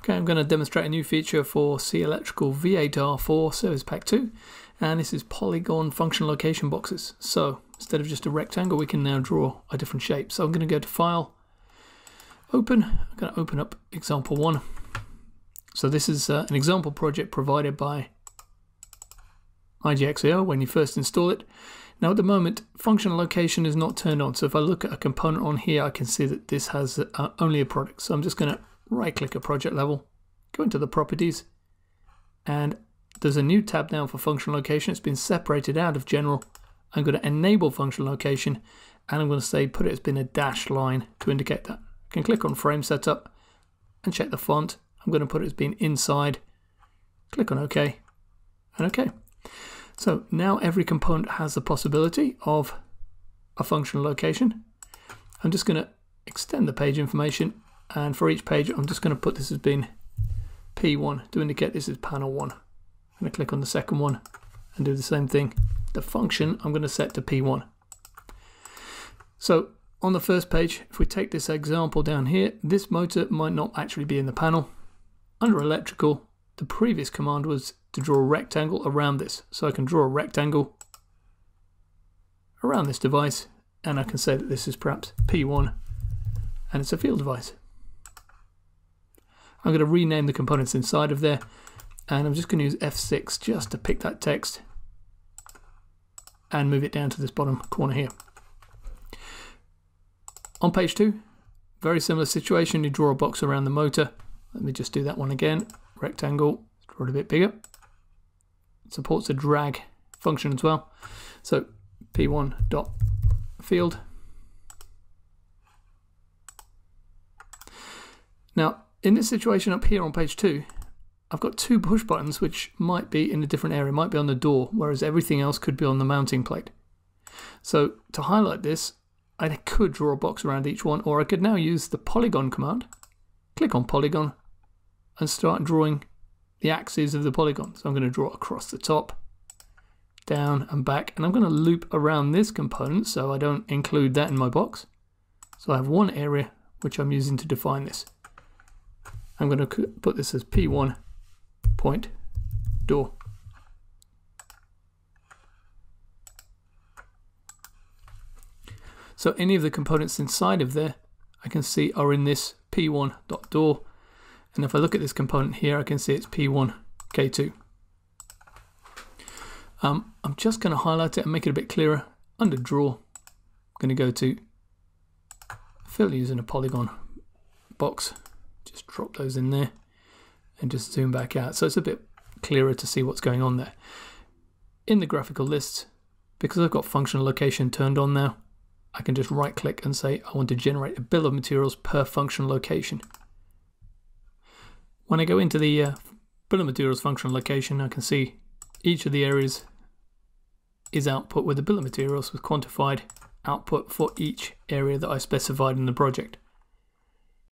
Okay, I'm going to demonstrate a new feature for SEE Electrical V8R4 Service Pack 2, and this is polygon function location boxes. So instead of just a rectangle, we can now draw a different shape. So I'm going to go to File, Open. I'm going to open up example one. So this is uh, an example project provided by IGE+XAO when you first install it. Now at the moment, function location is not turned on. So if I look at a component on here, I can see that this has uh, only a product. So I'm just going to right click a project level, go into the properties, and there's a new tab now for function location. It's been separated out of general. I'm going to enable function location, and I'm going to say put it as been a dashed line to indicate that. I can click on frame setup and check the font. I'm going to put it as being inside. Click on OK and OK. So now every component has the possibility of a function location. I'm just going to extend the page information and for each page I'm just going to put this as being P1 to indicate this is panel 1. I'm going to click on the second one and do the same thing. The function I'm going to set to P1. So on the first page, if we take this example down here, this motor might not actually be in the panel. Under electrical, the previous command was to draw a rectangle around this. So I can draw a rectangle around this device and I can say that this is perhaps P1 and it's a field device. I'm going to rename the components inside of there and I'm just going to use F6 just to pick that text and move it down to this bottom corner here. On page 2, very similar situation, you draw a box around the motor. Let me just do that one again. Rectangle, draw it a bit bigger. It supports a drag function as well. So P1 dot field. Now in this situation up here on page two, I've got two push buttons which might be in a different area, might be on the door, whereas everything else could be on the mounting plate. So to highlight this, I could draw a box around each one, or I could now use the polygon command, click on polygon, and start drawing the axes of the polygon. So I'm going to draw across the top, down and back, and I'm going to loop around this component so I don't include that in my box. So I have one area which I'm using to define this. I'm going to put this as P1 point door. So any of the components inside of there I can see are in this P1.door and if I look at this component here I can see it's P1 K2. Um, I'm just going to highlight it and make it a bit clearer. Under draw I'm going to go to fill using a polygon box just drop those in there and just zoom back out. So it's a bit clearer to see what's going on there. In the graphical list, because I've got functional location turned on now, I can just right click and say I want to generate a bill of materials per function location. When I go into the uh, bill of materials function location, I can see each of the areas is output with a bill of materials with quantified output for each area that I specified in the project.